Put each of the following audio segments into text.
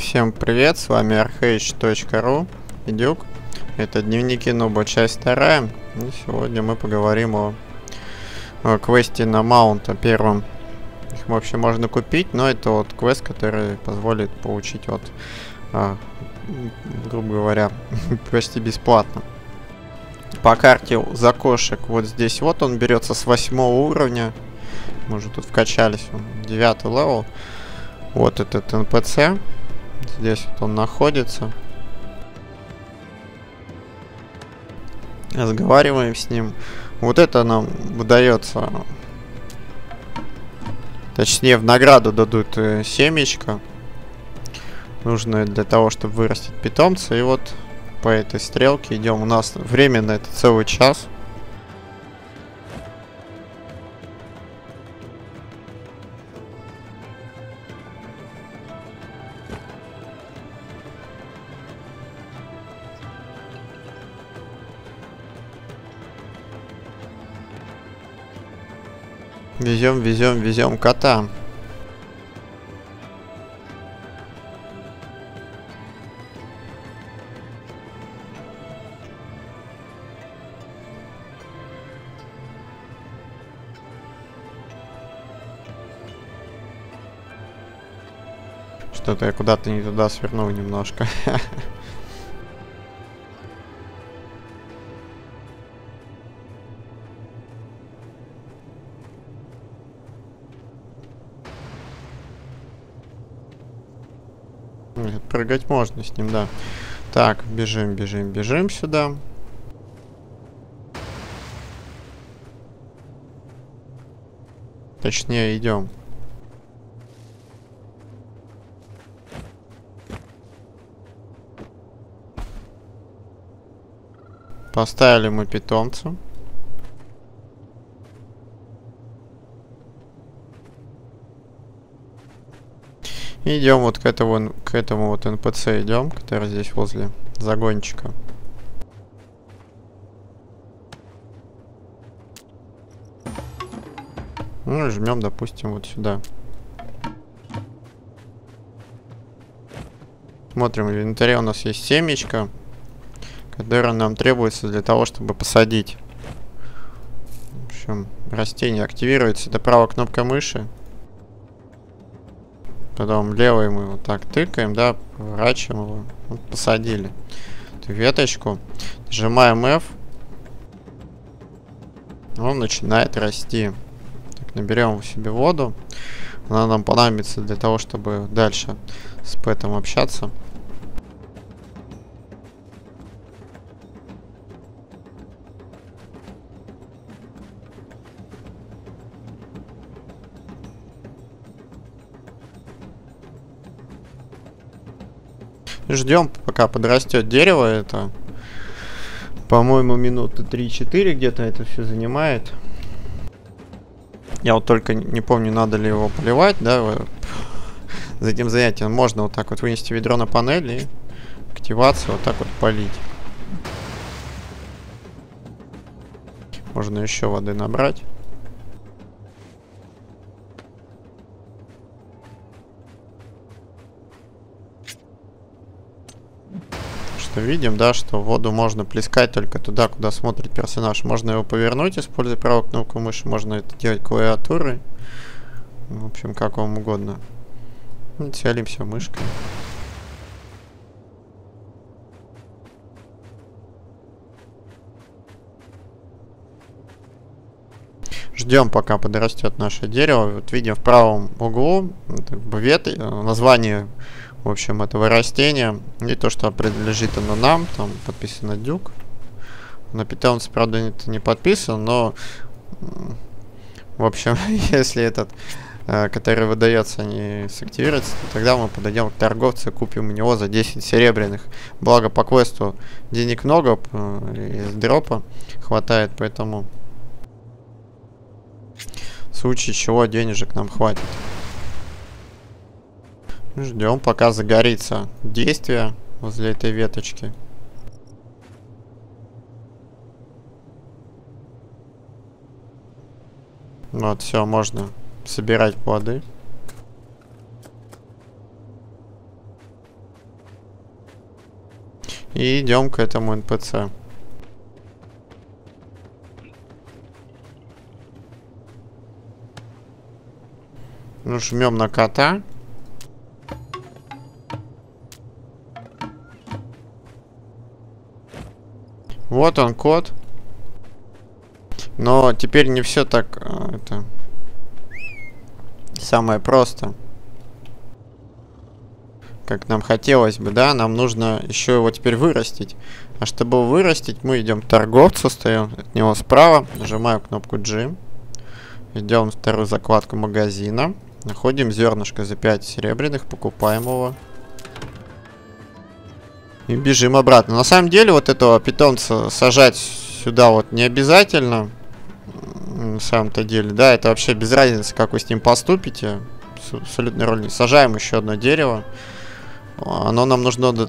Всем привет, с вами arch.ru и Дюк. Это дневники Нуба, часть вторая. И сегодня мы поговорим о, о квесте на маунта первом. Их вообще можно купить, но это вот квест, который позволит получить вот, а, грубо говоря, почти бесплатно. По карте за кошек вот здесь вот он берется с восьмого уровня. Мы уже тут вкачались, девятый level. Вот этот NPC. Здесь вот он находится. Разговариваем с ним. Вот это нам выдается. Точнее, в награду дадут э, семечко. Нужное для того, чтобы вырастить питомца. И вот по этой стрелке идем. У нас временно это целый час. Везем, везем, везем кота. Что-то я куда-то не туда свернул немножко. Прыгать можно с ним, да. Так, бежим, бежим, бежим сюда. Точнее, идем. Поставили мы питомца. Идем вот к этому, к этому вот НПЦ идем, который здесь возле загончика. Ну и жмем, допустим, вот сюда. Смотрим, в инвентаре у нас есть семечко, которое нам требуется для того, чтобы посадить. В общем, растение активируется. Это правая кнопка мыши. Потом левой мы вот так тыкаем, да, поворачиваем его. Вот посадили эту веточку. Нажимаем F. Он начинает расти. Так, наберем себе воду. Она нам понадобится для того, чтобы дальше с пэтом общаться. Ждем, пока подрастет дерево. Это, по-моему, минуты 3-4 где-то это все занимает. Я вот только не помню, надо ли его поливать, да, за этим занятием можно вот так вот вынести ведро на панель и активацию вот так вот полить. Можно еще воды набрать. Что видим, да, что воду можно плескать только туда, куда смотрит персонаж. Можно его повернуть, используя правую кнопку мыши, можно это делать клавиатурой. В общем, как вам угодно. Ну, целимся мышкой. Ждем, пока подрастет наше дерево. Вот видим в правом углу ветвь, название в общем, этого растения. И то, что принадлежит оно нам, там подписано Дюк. На питомце, правда, это не подписан, но... В общем, если этот, э, который выдается, не сактивируется, то тогда мы подойдем к торговцу и купим у него за 10 серебряных. Благо, по квесту денег много, э, из дропа хватает, поэтому... В случае чего денежек нам хватит. Ждем, пока загорится действие возле этой веточки. Вот, все, можно собирать плоды. И идем к этому НПЦ. Ну, жмем на кота. Вот он, код. Но теперь не все так... А, это... Самое просто. Как нам хотелось бы, да? Нам нужно еще его теперь вырастить. А чтобы его вырастить, мы идем к торговцу, стоим от него справа, нажимаю кнопку G. Идем вторую закладку магазина. Находим зернышко за 5 серебряных, покупаем его. И бежим обратно. На самом деле, вот этого питомца сажать сюда вот не обязательно. На самом-то деле, да, это вообще без разницы, как вы с ним поступите. Абсолютно роль не. Сажаем еще одно дерево. Оно нам нужно до,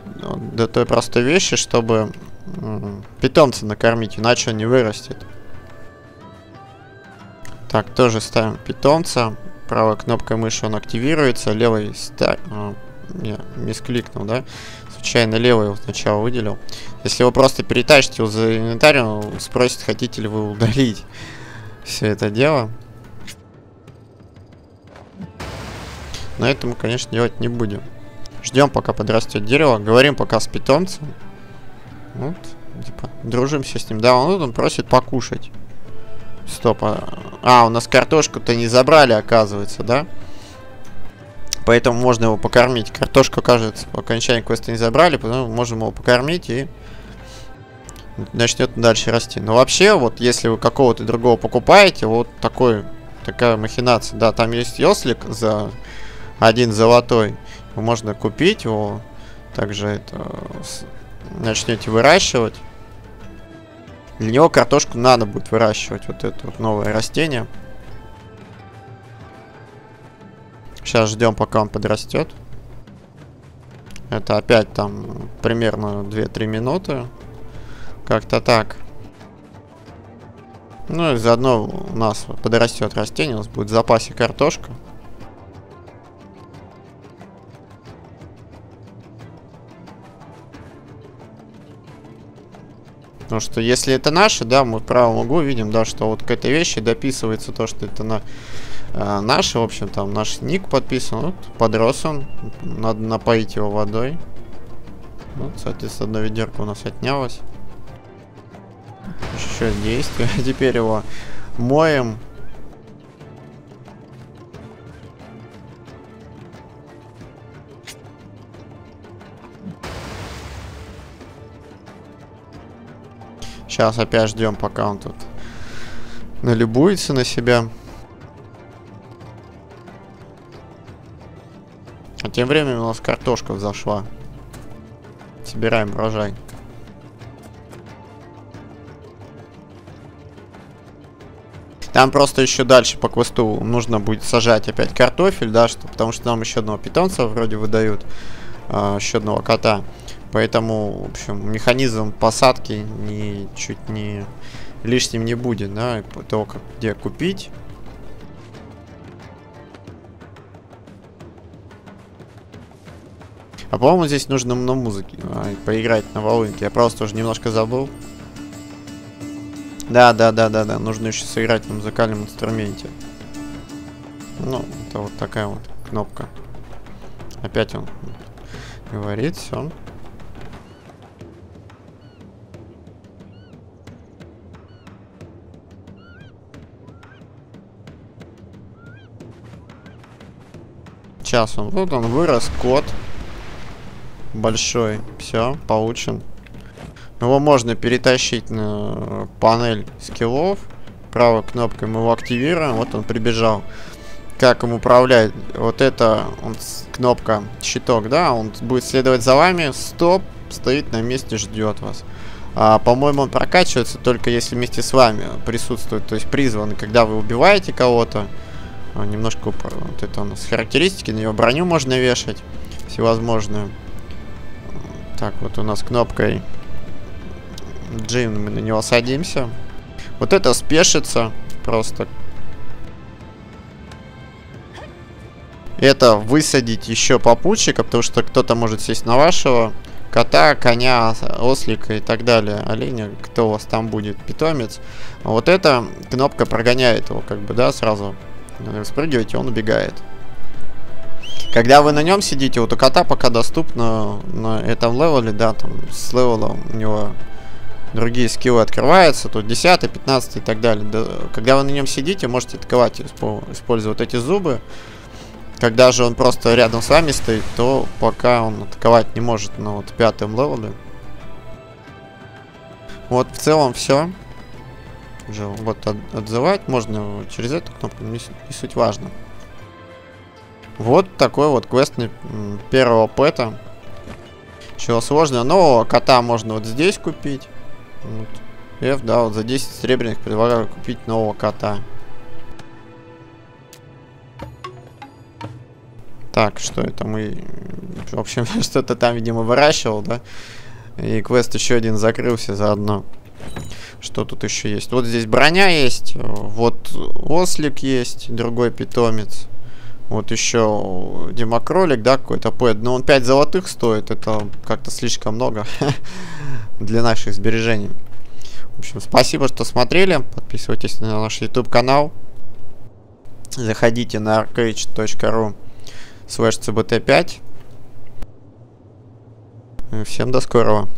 до той простой вещи, чтобы питомца накормить, иначе он не вырастет. Так, тоже ставим питомца. Правой кнопкой мыши он активируется, левой ста... А, не, мискликнул, да? Случайно левый его сначала выделил. Если вы просто перетащите его за инвентарь, он спросит, хотите ли вы удалить все это дело. Но это мы, конечно, делать не будем. Ждем, пока подрастет дерево. Говорим пока с питомцем. Вот, типа, дружимся с ним. Да, он, он просит покушать. Стоп. А, а у нас картошку-то не забрали, оказывается, да? Поэтому можно его покормить. Картошку, кажется, по окончании квеста не забрали, поэтому можем его покормить и начнет дальше расти. Но вообще, вот если вы какого-то другого покупаете, вот такой, такая махинация. Да, там есть ёслик за один золотой. Можно купить его. Также это начнете выращивать. Для него картошку надо будет выращивать, вот это вот новое растение. Сейчас ждем, пока он подрастет. Это опять там примерно 2-3 минуты. Как-то так. Ну и заодно у нас подрастет растение, у нас будет в запасе картошка. Потому что если это наши, да, мы в правом углу видим, да, что вот к этой вещи дописывается то, что это на э, наши, в общем, там наш ник подписан. Вот, подрос он. Надо напоить его водой. Вот, соответственно, одно ведерко у нас отнялось. Еще действие. Теперь его моем. Сейчас опять ждем, пока он тут налюбуется на себя. Тем временем у нас картошка взошла. Собираем урожай. Там просто еще дальше по квесту нужно будет сажать опять картофель, да, что, потому что нам еще одного питомца вроде выдают, э, еще одного кота. Поэтому, в общем, механизм посадки ни, чуть не лишним не будет, да, того, как, где купить. А по-моему здесь нужно на музыке а, поиграть на волынке. Я просто уже немножко забыл. Да, да, да, да, да. Нужно еще сыграть на музыкальном инструменте. Ну, это вот такая вот кнопка. Опять он говорит, все. Сейчас он, вот он вырос, кот. Большой. Все, получен. Его можно перетащить на панель скиллов. Правой кнопкой мы его активируем. Вот он прибежал. Как им управлять? Вот это он, кнопка щиток, да? Он будет следовать за вами. Стоп. Стоит на месте, ждет вас. А, По-моему, он прокачивается только если вместе с вами присутствует. То есть призван, когда вы убиваете кого-то. А, немножко вот это у нас характеристики, на него броню можно вешать, всевозможную. Так, вот у нас кнопкой G мы на него садимся. Вот это спешится просто. Это высадить еще попутчика, потому что кто-то может сесть на вашего кота, коня, ослика и так далее, оленя, кто у вас там будет, питомец. Вот эта кнопка прогоняет его, как бы, да, сразу. Спрыгиваете, он убегает. Когда вы на нем сидите, вот у кота пока доступно на этом левеле, да, там с левела у него другие скиллы открываются, тут 10, 15 и так далее. Да, когда вы на нем сидите, можете атаковать, используя вот эти зубы. Когда же он просто рядом с вами стоит, то пока он атаковать не может на вот пятом левеле. Вот в целом все. Вот от, отзывать можно через эту кнопку, не суть важно. Вот такой вот квест первого пэта. Чего сложно. Но кота можно вот здесь купить. Вот. F, да, вот за 10 серебряных предлагаю купить нового кота. Так, что это мы... В общем, что-то там, видимо, выращивал, да? И квест еще один закрылся заодно. Что тут еще есть? Вот здесь броня есть. Вот ослик есть, другой питомец. Вот еще демокролик, да, какой-то пэт. Но он 5 золотых стоит. Это как-то слишком много для наших сбережений. В общем, спасибо, что смотрели. Подписывайтесь на наш YouTube канал. Заходите на arcade.ru slash cbt5. Всем до скорого.